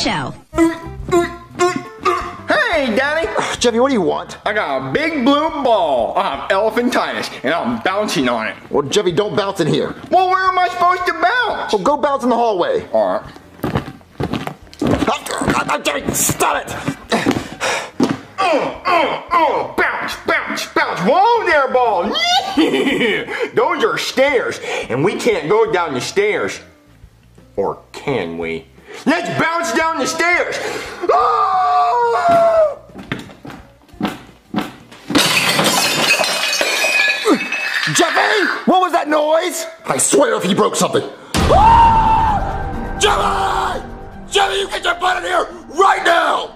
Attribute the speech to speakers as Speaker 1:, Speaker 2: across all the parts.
Speaker 1: show.
Speaker 2: Hey, Daddy!
Speaker 3: Jeffy, what do you want?
Speaker 2: I got a big blue ball. I have elephantitis, and I'm bouncing on it.
Speaker 3: Well, Jeffy, don't bounce in here.
Speaker 2: Well, where am I supposed to bounce?
Speaker 3: Well, go bounce in the hallway.
Speaker 2: All right.
Speaker 3: Jeffy, stop it!
Speaker 2: Oh, oh, oh, bounce, bounce, bounce. Whoa there, ball. Those are stairs, and we can't go down the stairs. Or can we? Let's bounce down the stairs. Ah!
Speaker 3: Jeffy! What was that noise? I swear if he broke something. Ah! Jeffy! Jeffy, you get your butt in here right now!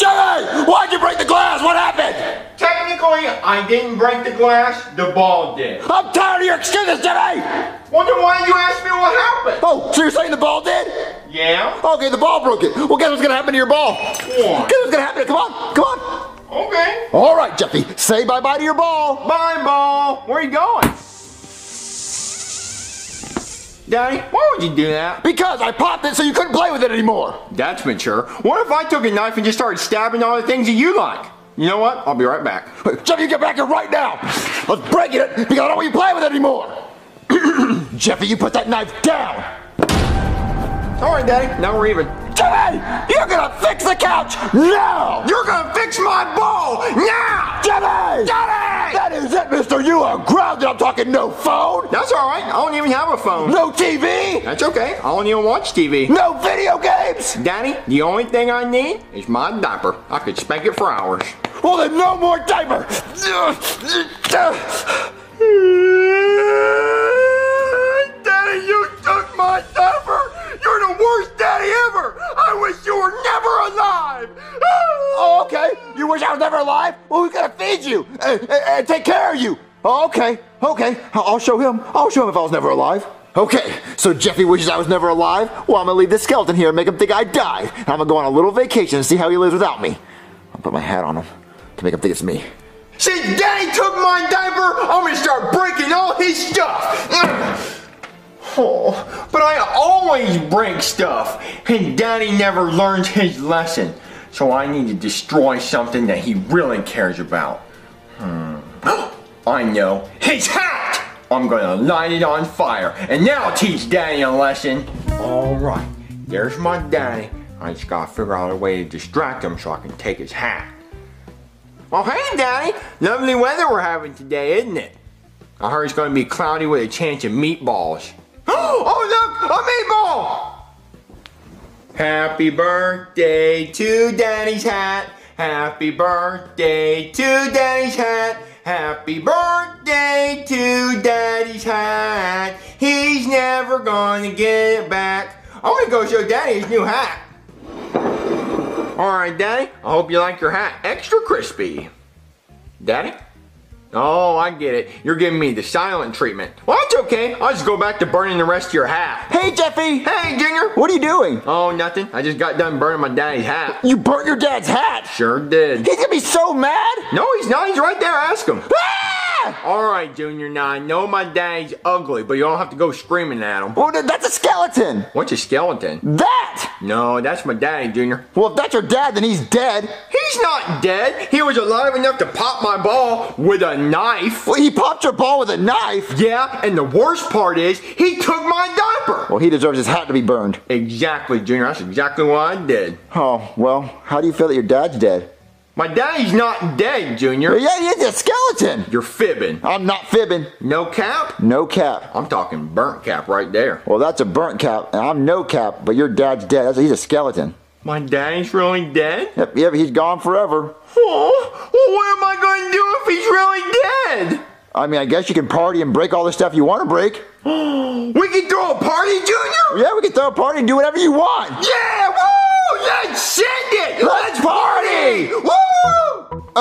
Speaker 3: Jeffy! Why'd you break the glass? What happened?
Speaker 2: Technically, I didn't break the glass. The ball did.
Speaker 3: I'm tired of your excuses!
Speaker 2: Well, then why you ask me what happened?
Speaker 3: Oh, so you're saying the ball did?
Speaker 2: Yeah?
Speaker 3: Okay, the ball broke it. Well, guess what's gonna happen to your ball?
Speaker 2: What?
Speaker 3: Guess what's gonna happen? Come on, come on.
Speaker 2: Okay.
Speaker 3: All right, Jeffy, say bye-bye to your ball.
Speaker 2: Bye, ball. Where are you going? Daddy, why would you do that?
Speaker 3: Because I popped it so you couldn't play with it anymore.
Speaker 2: That's mature. What if I took a knife and just started stabbing all the things that you like? You know what? I'll be right back.
Speaker 3: Jeffy, you get back here right now. Let's break it because I don't want you playing with it anymore. Jeffy, you put that knife down.
Speaker 2: All right, Daddy. Now we're even.
Speaker 3: Jeffy, you're gonna fix the couch now.
Speaker 2: You're gonna fix my ball now!
Speaker 3: Jeffy!
Speaker 2: Daddy!
Speaker 3: That is it, mister. You are grounded. I'm talking no phone,
Speaker 2: That's all right. I don't even have a phone.
Speaker 3: no TV,
Speaker 2: That's okay. I don't even watch TV.
Speaker 3: no video games.
Speaker 2: Daddy, the only thing I need is my diaper. I could spank it for hours.
Speaker 3: Well, then no more diaper.
Speaker 2: Daddy, you took my diaper! You're the worst daddy ever! I wish you were never alive!
Speaker 3: Oh, okay. You wish I was never alive? Well, we gotta feed you and, and- and take care of you. Oh, okay, okay. I'll show him. I'll show him if I was never alive. Okay, so Jeffy wishes I was never alive. Well, I'm gonna leave this skeleton here and make him think I died. And I'm gonna go on a little vacation and see how he lives without me. I'll put my hat on him to make him think it's me.
Speaker 2: Since Daddy took my diaper, I'm gonna start breaking all his stuff. Oh, but I always break stuff, and Daddy never learns his lesson. So I need to destroy something that he really cares about. Hmm. I know. His hat! I'm gonna light it on fire, and now teach Danny a lesson. Alright, there's my Danny. I just gotta figure out a way to distract him so I can take his hat. Well, hey, Danny. Lovely weather we're having today, isn't it? I heard it's gonna be cloudy with a chance of meatballs. Oh, look! A meatball! Happy birthday to Danny's hat. Happy birthday to Danny's hat. Happy birthday to Daddy's hat. He's never gonna get it back. I'm gonna go show Daddy his new hat. Alright, Daddy. I hope you like your hat extra crispy. Daddy? Oh, I get it. You're giving me the silent treatment. Well, that's okay. I'll just go back to burning the rest of your hat.
Speaker 3: Hey, Jeffy!
Speaker 2: Hey, Junior!
Speaker 3: What are you doing?
Speaker 2: Oh, nothing. I just got done burning my daddy's hat.
Speaker 3: You burnt your dad's hat!
Speaker 2: Sure did.
Speaker 3: He's gonna be so mad!
Speaker 2: No, he's not. He's right there. Ask him.
Speaker 3: Ah!
Speaker 2: All right, Junior. Now, I know my daddy's ugly, but you don't have to go screaming at him.
Speaker 3: Th- that's a skeleton!
Speaker 2: What's a skeleton?
Speaker 3: That!
Speaker 2: No, that's my daddy, Junior.
Speaker 3: Well, if that's your dad, then he's dead.
Speaker 2: He's not dead. He was alive enough to pop my ball with a knife.
Speaker 3: Well, he popped your ball with a knife.
Speaker 2: Yeah, and the worst part is, he took my diaper.
Speaker 3: Well, he deserves his hat to be burned.
Speaker 2: Exactly, Junior. That's exactly what I did.
Speaker 3: Oh, well, how do you feel that your dad's dead?
Speaker 2: My daddy's not dead, Junior.
Speaker 3: Yeah, he's a skeleton.
Speaker 2: You're fibbing.
Speaker 3: I'm not fibbing.
Speaker 2: No cap?
Speaker 3: No cap.
Speaker 2: I'm talking burnt cap right there.
Speaker 3: Well, that's a burnt cap, and I'm no cap, but your dad's dead. That's, he's a skeleton.
Speaker 2: My daddy's really dead?
Speaker 3: Yep, yep, he's gone forever.
Speaker 2: Oh, well, what am I going to do if he's really dead?
Speaker 3: I mean, I guess you can party and break all the stuff you want to break.
Speaker 2: We can throw a party, Junior?
Speaker 3: Yeah, we can throw a party and do whatever you want.
Speaker 2: Yeah,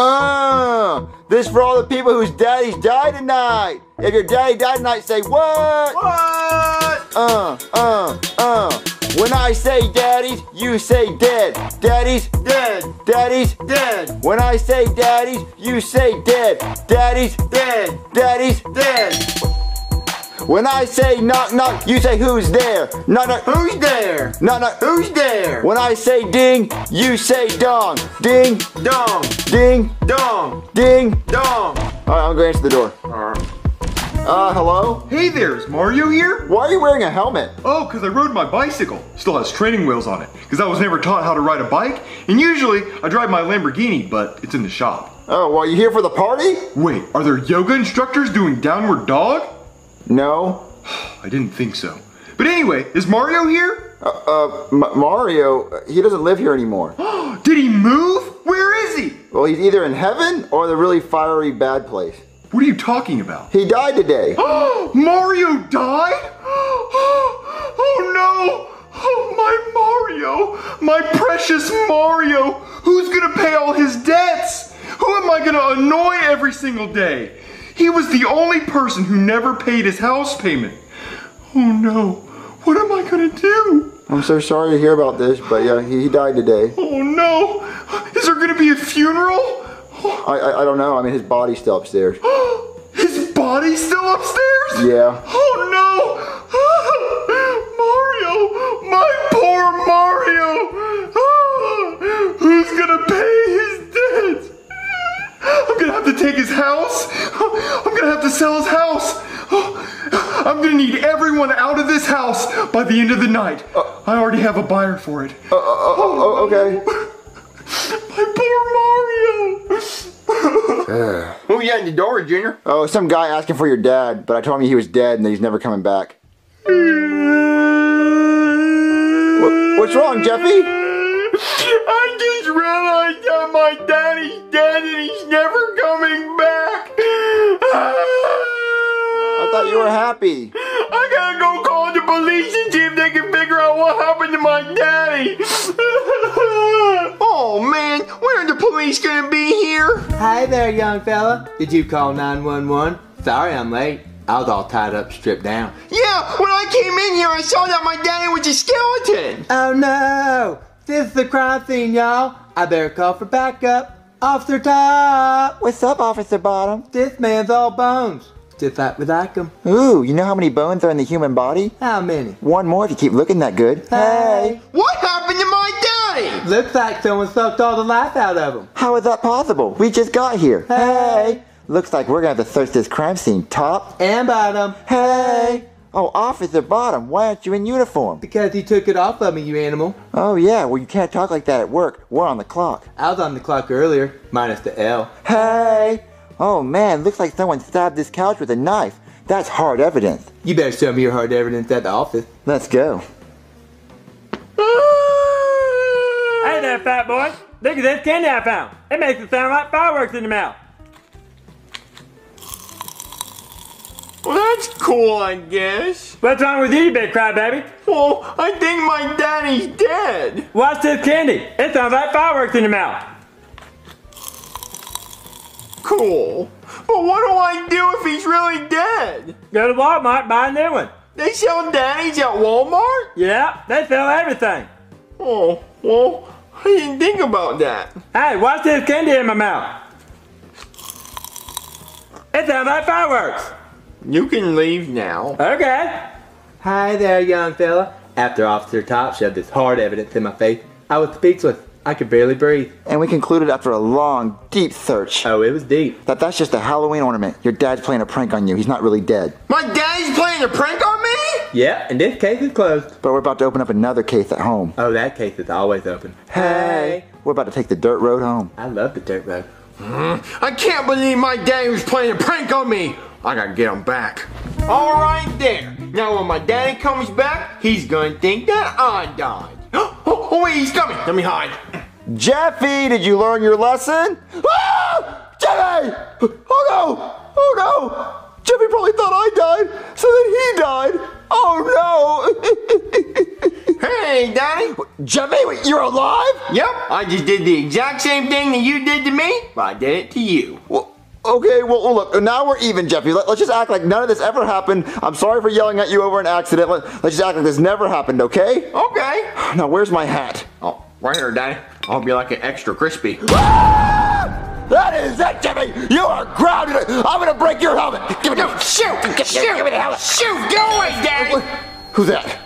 Speaker 3: Uh, this for all the people whose daddies died tonight. If your daddy died tonight, say what?
Speaker 2: What?
Speaker 3: Uh, uh, uh. When I say daddies, you say dead. Daddies,
Speaker 2: Dead,
Speaker 3: daddies,
Speaker 2: dead,
Speaker 3: When I say daddies, you say dead. Daddies,
Speaker 2: dead,
Speaker 3: daddies.
Speaker 2: dead.
Speaker 3: When I say knock knock, you say who's there? Knock knock.
Speaker 2: Who's there?
Speaker 3: Knock knock.
Speaker 2: Who's there?
Speaker 3: When I say ding, you say dong. Ding,
Speaker 2: Dong,
Speaker 3: ding,
Speaker 2: dong,
Speaker 3: ding.
Speaker 2: dong.
Speaker 3: All right, I'm going to answer the door. Uh, hello?
Speaker 1: Hey there, is Mario here?
Speaker 3: Why are you wearing a helmet?
Speaker 1: Oh, because I rode my bicycle. Still has training wheels on it. Because I was never taught how to ride a bike. And usually I drive my Lamborghini, but it's in the shop.
Speaker 3: Oh, well, you here for the party?
Speaker 1: Wait, are there yoga instructors doing downward dog?
Speaker 3: No.
Speaker 1: I didn't think so. But anyway, is Mario here?
Speaker 3: Uh, M- Mario, he doesn't live here anymore.
Speaker 1: Did he move? Where is he?
Speaker 3: Well, he's either in heaven or the really fiery bad place.
Speaker 1: What are you talking about?
Speaker 3: He died today.
Speaker 1: Oh Mario died? Oh no! Oh my Mario! My precious Mario! Who's gonna pay all his debts? Who am I gonna annoy every single day? He was the only person who never paid his house payment. Oh no! What am I gonna do?
Speaker 3: I'm so sorry to hear about this, but yeah, he, he died today.
Speaker 1: Oh no! Is there gonna be a funeral?
Speaker 3: I, I I don't know. I mean, his body's still upstairs.
Speaker 1: His body's still upstairs?
Speaker 3: Yeah.
Speaker 1: Oh no! Mario! My poor Mario! Ah, Who's gonna pay his debts? I'm gonna have to take his house. I'm gonna have to sell his house. I'm gonna need everyone out of this house by the end of the night. Uh, I already have a buyer for it.
Speaker 3: Uh, uh, oh, okay.
Speaker 1: My poor Mario!
Speaker 2: Who's at the door, Junior?
Speaker 3: Oh, some guy asking for your dad, but I told him he was dead and that he's never coming back. What, what's wrong, Jeffy?
Speaker 2: I just realized that my daddy's dead and he's never coming back.
Speaker 3: I thought you were happy.
Speaker 2: I gotta go call the police and see if they can figure out what happened to my daddy. oh man, when are the police gonna be here?
Speaker 4: Hi there, young fella. Did you call 911? Sorry I'm late. I was all tied up, stripped down.
Speaker 2: Yeah, when I came in here, I saw that my daddy was a skeleton.
Speaker 4: Oh no! This is the crime scene, y'all. I better call for backup. Officer Top!
Speaker 3: What's up, Officer Bottom?
Speaker 4: This man's all bones. Just like we like 'em.
Speaker 3: Ooh, you know how many bones are in the human body?
Speaker 4: How many?
Speaker 3: One more if you keep looking that good.
Speaker 4: Hey!
Speaker 2: What happened to my daddy?
Speaker 4: Looks like someone sucked all the life out of him.
Speaker 3: How is that possible? We just got here. Hey! Looks like we're gonna have to search this crime scene. Top.
Speaker 4: And bottom.
Speaker 3: Hey! Oh, Officer Bottom, why aren't you in uniform?
Speaker 4: Because he took it off of me, you animal.
Speaker 3: Oh, yeah, well, you can't talk like that at work. We're on the clock.
Speaker 4: I was on the clock earlier, minus the L.
Speaker 3: Hey! Oh, man, looks like someone stabbed this couch with a knife. That's hard evidence.
Speaker 4: You better show me your hard evidence at the office.
Speaker 3: Let's go.
Speaker 5: Hey there, fat boy. Look at this candy I found. It makes it sound like fireworks in the mouth.
Speaker 2: That's cool, I guess.
Speaker 5: What's wrong with you, you big crybaby?
Speaker 2: Well, I think my daddy's dead.
Speaker 5: Watch this candy. It sounds like fireworks in your mouth.
Speaker 2: Cool. But what do I do if he's really dead?
Speaker 5: Go to Walmart, buy a new one.
Speaker 2: They sell daddies at Walmart?
Speaker 5: Yeah, they sell everything.
Speaker 2: Oh, well, I didn't think about that.
Speaker 5: Hey, watch this candy in my mouth. It sounds like fireworks.
Speaker 2: You can leave now.
Speaker 5: Okay.
Speaker 4: Hi there, young fella. After Officer Top shoved this hard evidence in my face, I was speechless. I could barely breathe.
Speaker 3: And we concluded after a long, deep search
Speaker 4: Oh, it was deep.
Speaker 3: that that's just a Halloween ornament. Your dad's playing a prank on you. He's not really dead.
Speaker 2: My dad's playing a prank on me?
Speaker 4: Yeah, and this case is closed.
Speaker 3: But we're about to open up another case at home.
Speaker 4: Oh, that case is always open.
Speaker 3: Hey! We're about to take the dirt road home.
Speaker 4: I love the dirt road. Hmm?
Speaker 2: I can't believe my daddy was playing a prank on me. I gotta get him back. All right there. Now when my daddy comes back, he's gonna think that I died. Oh, oh wait, he's coming. Let me hide.
Speaker 3: Jeffy, did you learn your lesson? Ah! Jeffy! Oh no! Oh no! Jeffy probably thought I died, so then he died. Oh no!
Speaker 2: Hey, daddy.
Speaker 3: Jeffy, you're alive?
Speaker 2: Yep, I just did the exact same thing that you did to me, but I did it to you.
Speaker 3: Well, okay, well, well, look, now we're even, Jeffy. Let, us just act like none of this ever happened. I'm sorry for yelling at you over an accident. Let, us just act like this never happened, okay?
Speaker 2: Okay.
Speaker 3: Now, where's my hat?
Speaker 2: Oh, right here, daddy. I'll be like an extra crispy.
Speaker 3: Ah! That is it, Jimmy! You are grounded! I'm gonna break your helmet! Give it to me!
Speaker 2: Shoot! Shoot! Shoot! Go away, Daddy!
Speaker 3: Who's that?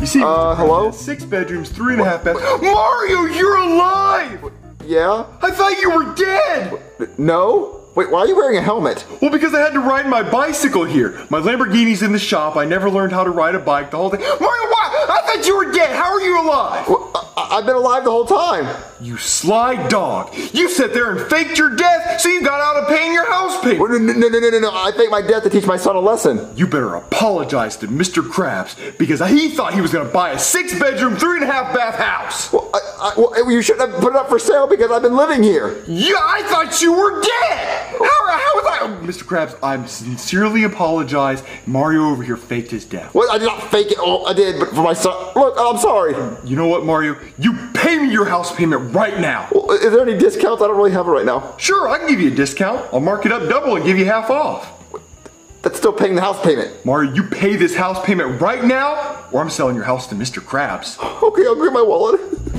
Speaker 1: You see,
Speaker 3: Uh, hello?
Speaker 1: six bedrooms, three and a half baths. Mario, you're alive!
Speaker 3: Yeah?
Speaker 1: I thought you were dead!
Speaker 3: No? Wait, why are you wearing a helmet?
Speaker 1: Well, because I had to ride my bicycle here. My Lamborghini's in the shop. I never learned how to ride a bike the whole thing. Mario, why? I thought you were dead. How are you alive?
Speaker 3: Well, I- I've been alive the whole time.
Speaker 1: You sly dog. You sat there and faked your death so you got out of paying your house payment.
Speaker 3: No, no, no, no, no, no. I faked my death to teach my son a lesson.
Speaker 1: You better apologize to Mr. Krabs because he thought he was going to buy a six bedroom, three and a half bath house.
Speaker 3: Well, I, I, well, you shouldn't have put it up for sale because I've been living here.
Speaker 1: Yeah, I thought you were dead. How, how was I? Oh, Mr. Krabs, I'm sincerely apologize. Mario over here faked his death.
Speaker 3: Well, I did not fake it. Oh, I did, but for my son. Look, I'm sorry.
Speaker 1: You know what, Mario? You pay me your house payment right now.
Speaker 3: Well, Is there any discounts? I don't really have it right now.
Speaker 1: Sure, I can give you a discount. I'll mark it up double and give you half off.
Speaker 3: That's still paying the house payment.
Speaker 1: Mario, you pay this house payment right now, or I'm selling your house to Mr. Krabs.
Speaker 3: Okay, I'll grab my wallet.